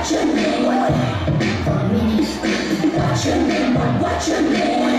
Watch your name, feminist. Watch your name, watch your name.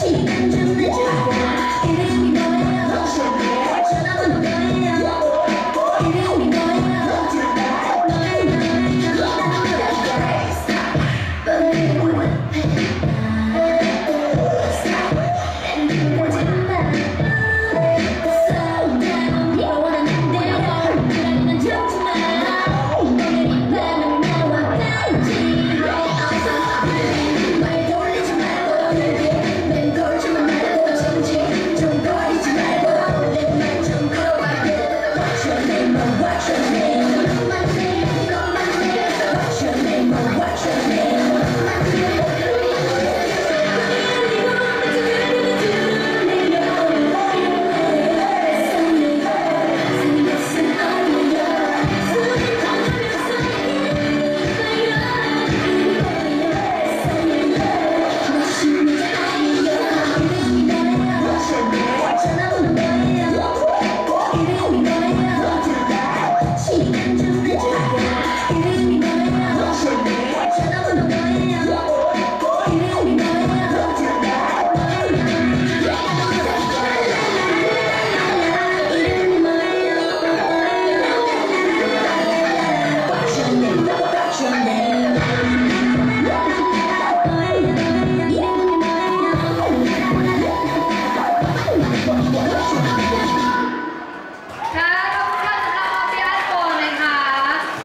期待着。